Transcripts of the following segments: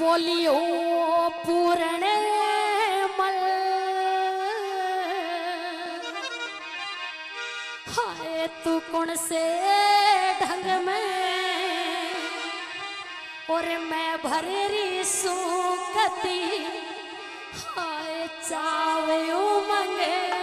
बोलियो पूर्ण मल। हाय, तू कौन से ढंग में? और मैं भरेरी सुकती। हाय चावे उमंगे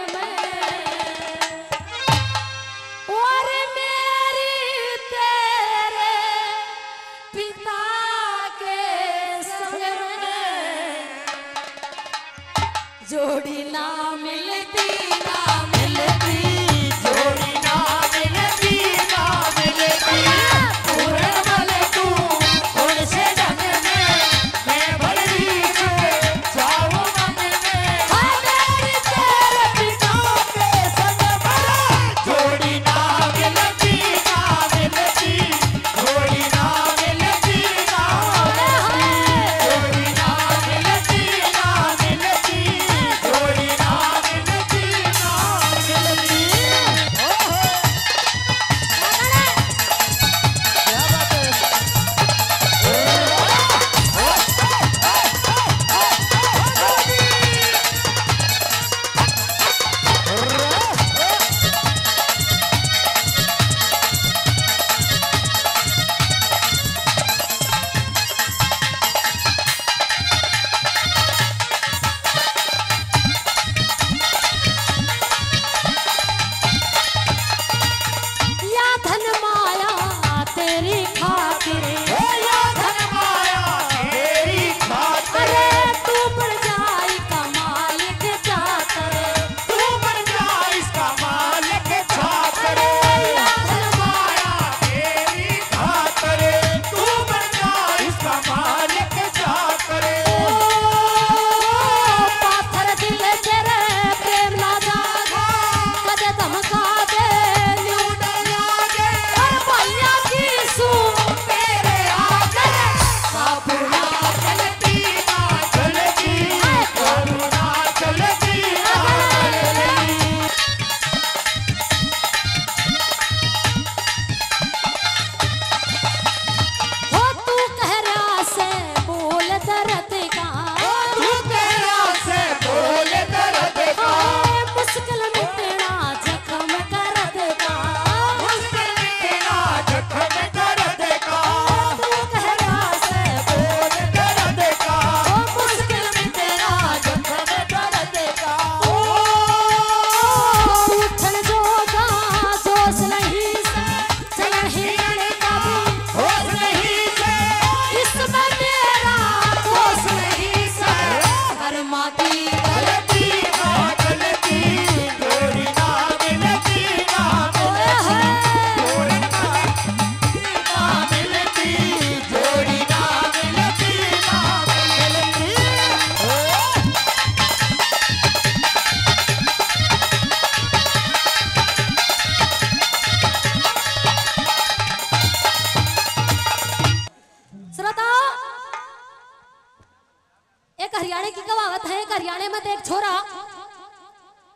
है एक हरियाणा में एक छोरा,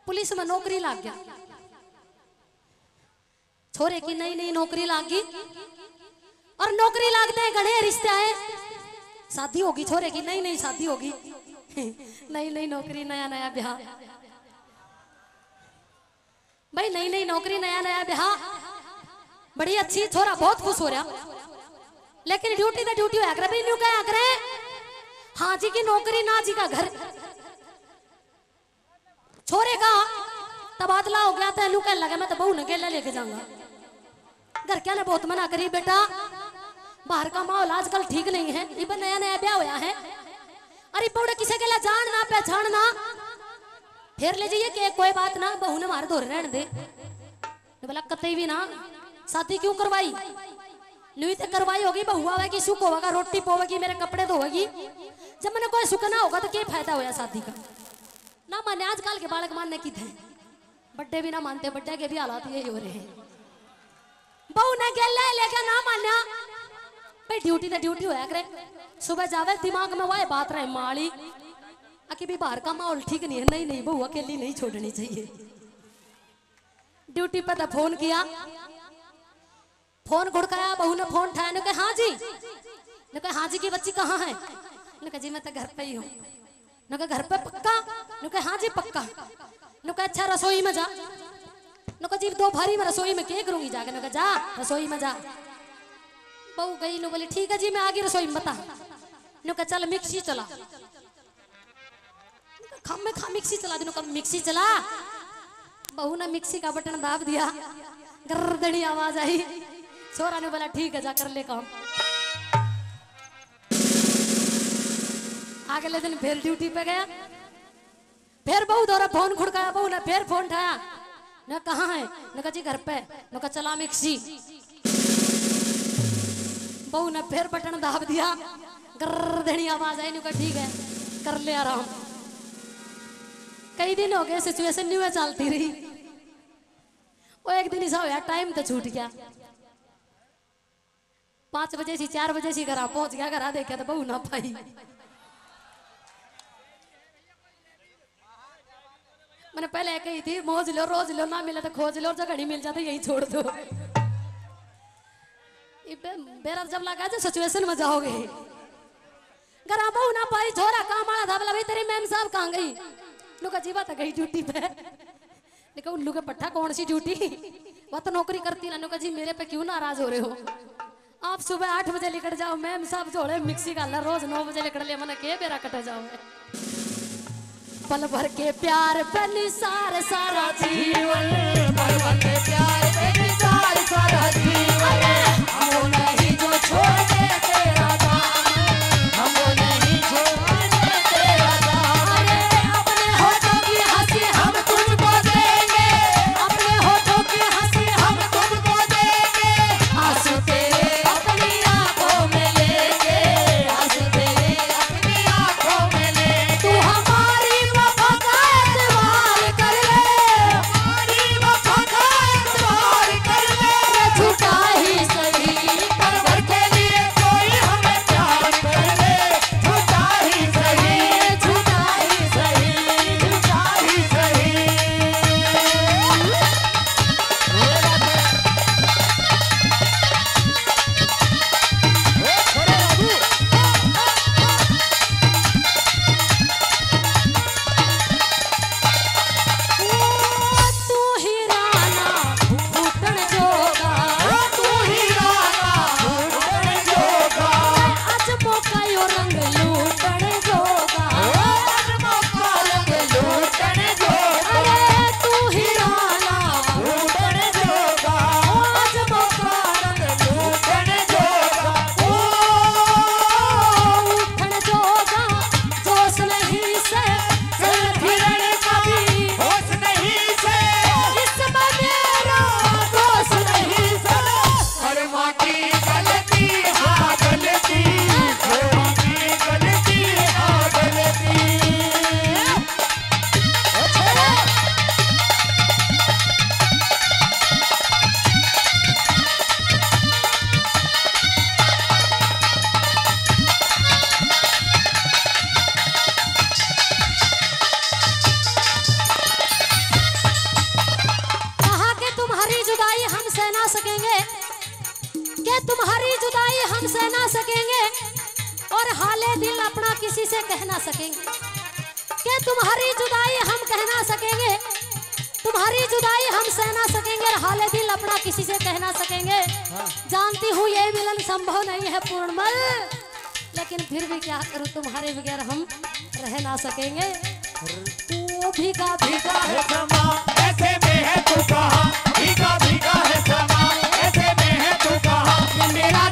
पुलिस में नौकरी लाग गया। छोरे की नई नई नौकरी लागी, और नौकरी लागते हैं घने रिश्ते आए। शादी होगी, छोरे की नई नई शादी होगी। नई नई नौकरी, नया नया ब्याह। भाई, नई नई नौकरी, नया नया ब्याह। बड़ी अच्छी, छोरा बहुत खुश हो रहा। लेकिन ड्यूटी तो ड्यूटी होया करे भाई न्यू क्या करे हाँ जी की नौकरी, ना जी का घर। छोरे का? तबादला हो गया था कहने लगा, मैं तो बहू ने गेला लेके जाऊँगा। घर क्या ने बहुत मना करी बेटा। बाहर का माहौल आजकल ठीक नहीं है इब नया नया ब्याह होया है। अरे पौड़े किसे के लिए जानना, पहचानना। फिर ले जाइए कि कोई बात ना, बहू ने मारे धोरे रहने दे। ने बोला, कतई भी ना, शादी क्यों करवाई? न्यू तो करवाई होगी, बहू आवेगी, सुख होगा, रोटी पोवेगी, मेरे कपड़े धोएगी जब मैंने कोई सुख ना होगा तो क्या फ़ायदा होया शादी का? ना माने आजकल के बालक मानने की थे बड्डे भी ना मानते, बड्डे के भी हालात यही हो रहे हैं। बहू ने गेला लेके ना मान्या भाई ड्यूटी तो ड्यूटी होया करे। सुबह जावे, दिमाग में वह बात रहे, माली। आके भी बाहर का माहौल ठीक नहीं है। नहीं नहीं, बहू अकेली नहीं छोड़नी चाहिए। ड्यूटी पर तो फ़ोन किया। फ़ोन घुड़काया बहू ने फ़ोन उठाया। ने कहा हाँ जी। ने कहा हाँ जी की बच्ची कहाँ है? ने कहा, जी, मैं तो घर पे ही हूँ। ने कहा, घर पे पक्का? ने कहा हाँ जी, पक्का। ने कहा अच्छा रसोई में जा। ने कहा, जी दो भारी में रसोई में क्या करूँगी जाके। ने कहा, जा, रसोई में जा। बहू गई नु बोली, ठीक है जी, मैं आगे रसोई में बता। ने कहा, चल, मिक्सी चला। खम में खा, मिक्सी चला। दी कब मिक्सी चला? बहू ने मिक्सी का बटन दाब दिया। गर्दनी आवाज़ आई। छोरा ने बोला, ठीक है, जा, कर ले काम। अगले दिन फिर ड्यूटी पे गया। फिर बहू दौरा फ़ोन खुड़काया, बहू ने फिर फ़ोन उठाया। न कहा है? न कहा जी घर पे, न चला मिक्सी। बहू ने फिर बटन दाब दिया। गर्दनी आवाज़ आई नु कहा ठीक है, कर ले आराम। कई दिन हो गए, सिचुएशन न्यू चलती रही। वो एक दिन ऐसा होया टाइम तो छूट गया। पाँच बजे से चार बजे से घर पहुँच गया, घर देखा तो बहू ना पाई। मैंने पहले कही थी मोज लो रोज लो ना मिले तो खोज लो और जगह नहीं मिल जाता, यही छोड़ दो। बेरा जब लगा जो सिचुएशन में जाओगे। घर बहू ना पाई छोरा काम आना था, बोला तेरी मैम साहब कहाँ गई? नुका जीवा तो गई ड्यूटी पे। निका उल्लू के पट्टा कौन सी ड्यूटी? वह तो नौकरी करती ना जी, मेरे पे क्यों नाराज़ हो रहे हो? आप सुबह आठ बजे निकल जाओ, मैम साहब जोड़े मिक्सी का रोज नौ बजे निकल ले, मैंने के बेरा कट जाओ पल भर के प्यार पे निसार सारा जीवन, पल भर के प्यार पे निसार सारा तुम्हारी जुदाई हम सहना सकेंगे। कि तुम्हारी जुदाई हम सहना सकेंगे? और हाले दिल अपना किसी से कहना सकेंगे। कि तुम्हारी जुदाई हम कहना सकेंगे? तुम्हारी जुदाई हम सहना सकेंगे और हाले दिल अपना किसी से कहना सकेंगे। जानती हूँ ये मिलन संभव नहीं है पूर्णमल लेकिन फिर भी क्या करूँ तुम्हारे बगैर हम रह ना सकेंगे। वो भीगा भीगा है समा ऐसे में है तू कहा? भीगा भीगा है समा। ऐसे में है तू कहा? मेरा